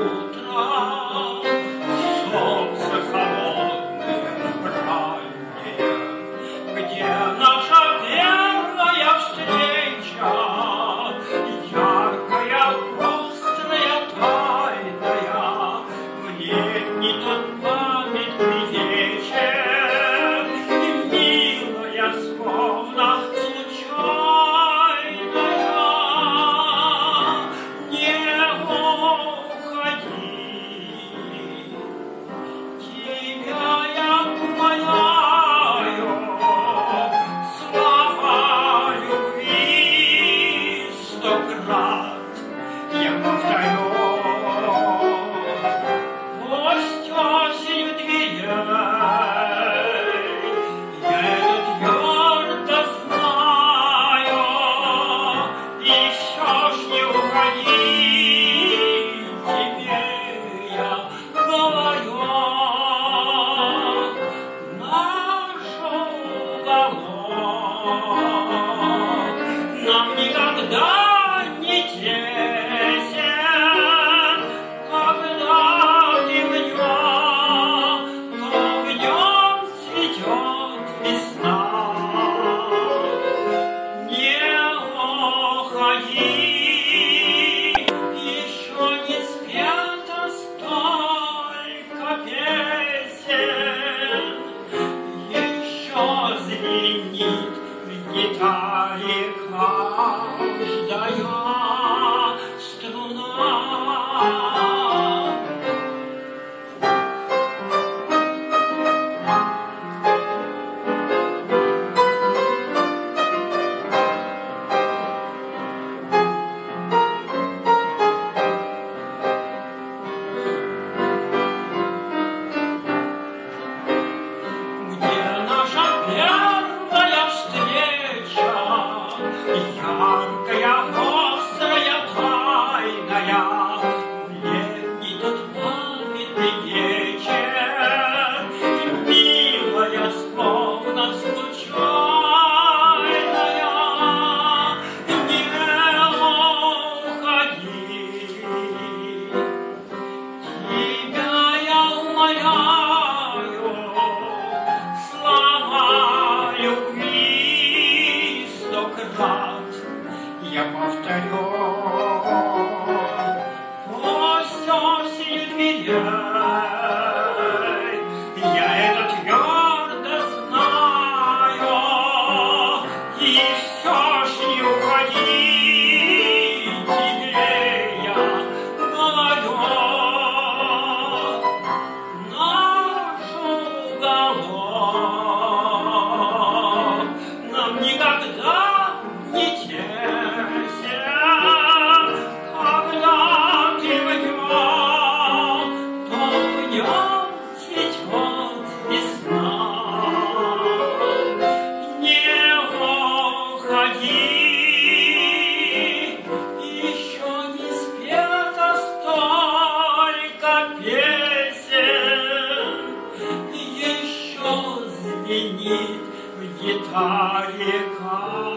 Thank you. 啊，你好。Jesus. Hare Krishna.